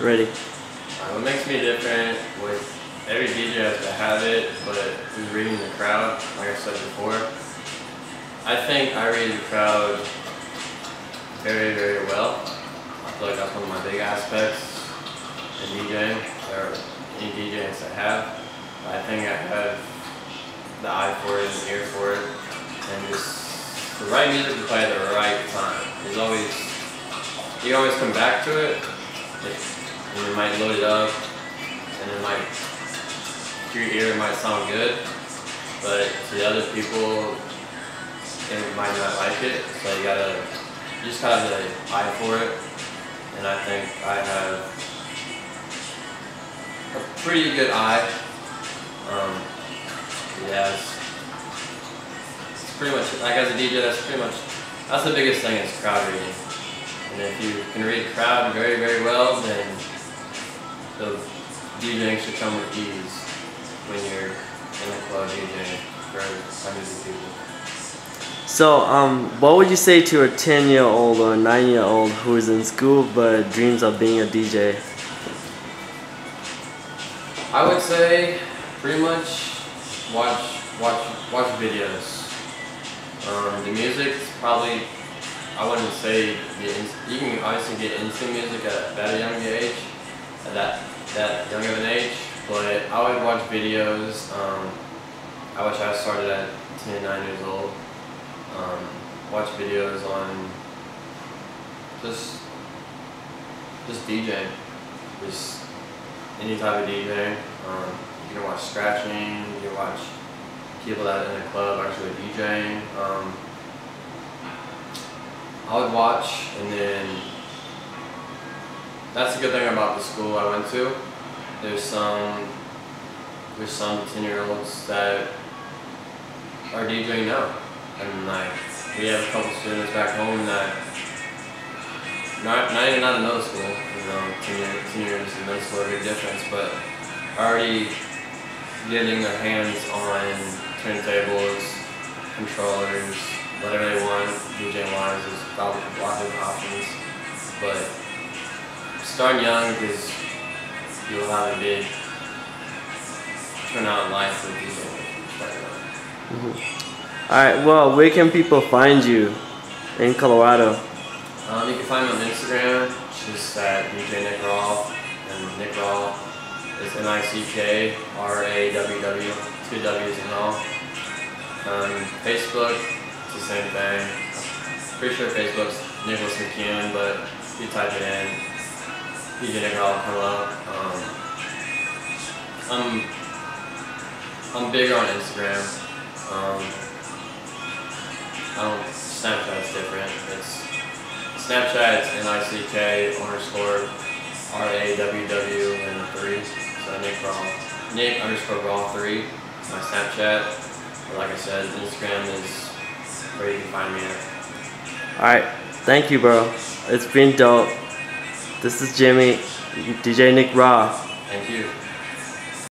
Ready. Uh, what makes me different with every DJ has to have it, but who's reading the crowd, like I said before. I think I read the crowd very, very well. I feel like that's one of my big aspects in DJing, or any DJ has to have. I think I have the eye for it and the ear for it, and just the right music to play at the right time. There's always, you always come back to it, and you might load it up, and it might, your ear it might sound good, but to the other people, it might not like it, so you gotta, you just have the eye for it, and I think I have a pretty good eye. Um, yeah, it's pretty much, like as a DJ, that's pretty much, that's the biggest thing is crowd reading. And if you can read crowd very, very well, then the DJing should come with ease when you're in a club DJing for hundreds of people. So, um, what would you say to a 10 year old or a 9 year old who is in school but dreams of being a DJ? I would say pretty much watch watch watch videos. Um, the music probably I wouldn't say you can obviously get into music at that young age, at that that young of an age, but I would watch videos. Um, I wish I started at 10, 9 years old. Um, watch videos on just just DJing, just any type of DJing. Um, you can watch scratching, you can watch people that are in a club actually DJing. Um, I would watch and then that's the good thing about the school I went to. There's some there's some 10 year olds that are DJing now. And like we have a couple students back home that not not even out of middle school, you know, ten year ten years in middle school, a big difference, but already getting their hands on turntables, controllers, whatever they want, DJ wise, there's probably a lot of options. But starting young because you'll have a big turnout in life with DJing starting young. Mm -hmm. Alright, well, where can people find you in Colorado? Um, you can find me on Instagram, just at DJ Nick Raww, and Nick Raww is N-I-C-K-R-A-W-W, two W's and all. Um, Facebook, it's the same thing. Pretty sure Facebook's Nicholas McKeon, but you type it in, Raww will come. Um, I'm, I'm bigger on Instagram. Um, um, Snapchat's different. It's Snapchat's N-I-C-K underscore R-A-W-W and three. So Nick Raww. Nick underscore Raww three. My Snapchat. But like I said, Instagram is where you can find me at. Alright. Thank you, bro. It's been dope. This is Jimmy, DJ Nick Raww. Thank you.